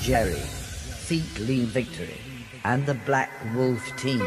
Jerry, Feet Lean Victory, and the Black Wolf team.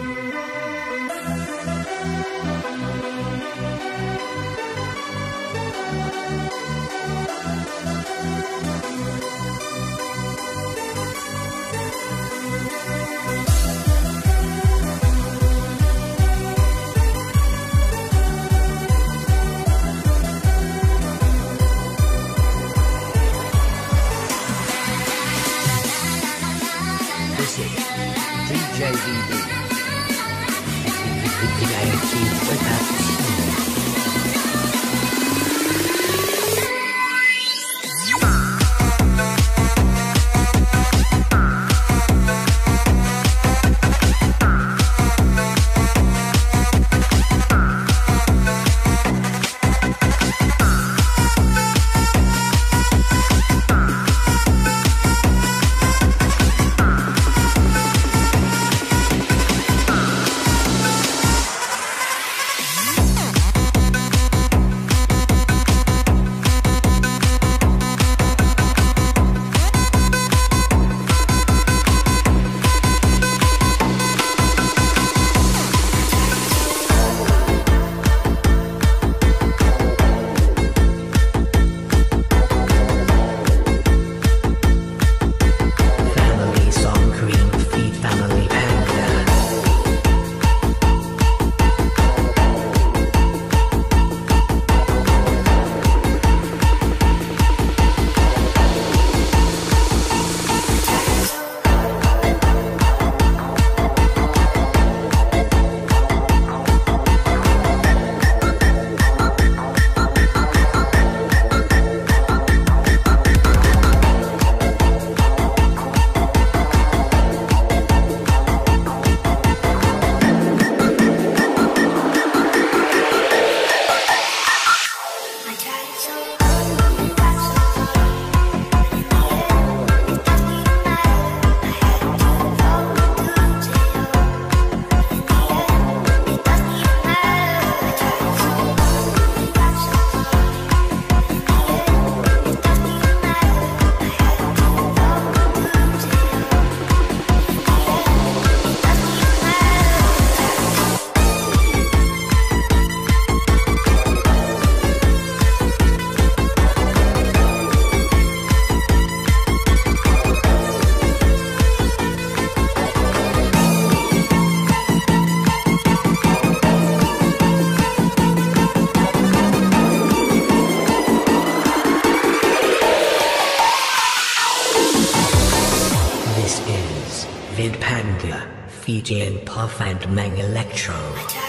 Featuring Puff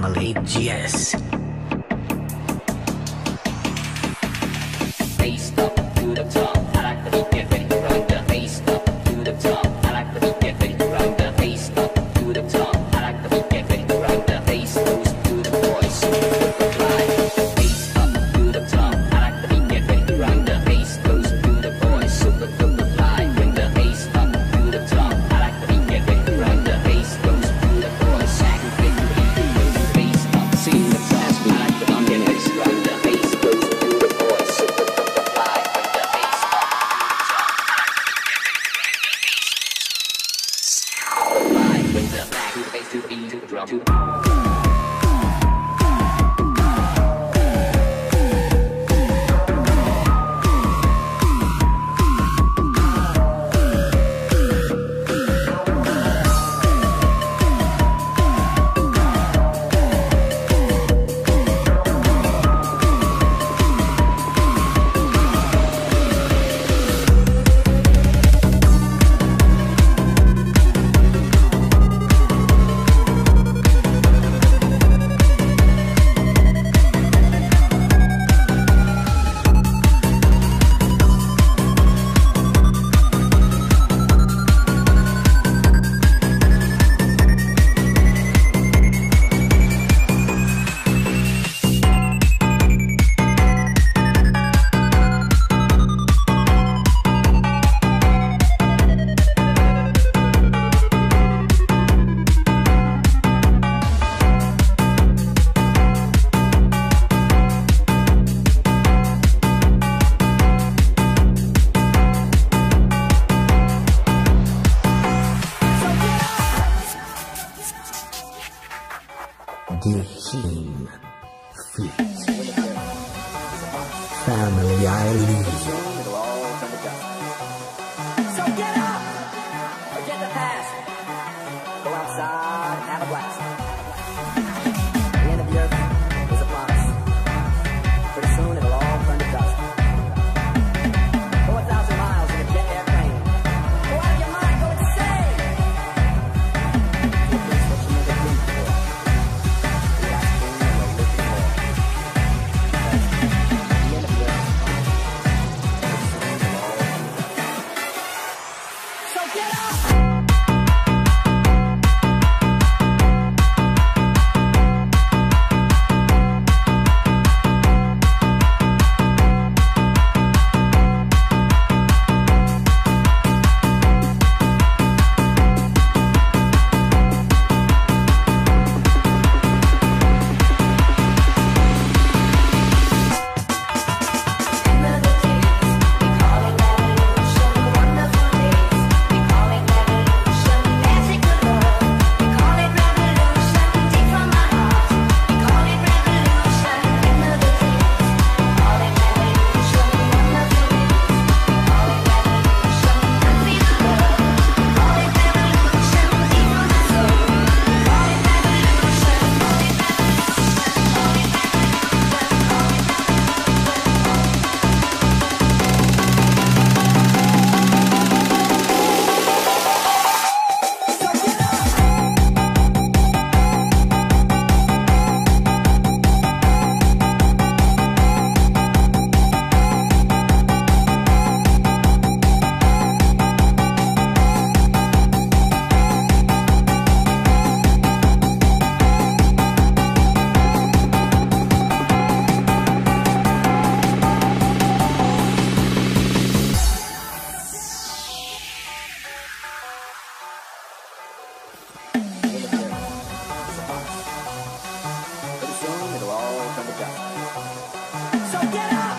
family, yes. bass to the beat to the drum to the the team, feet, family I leave. get up.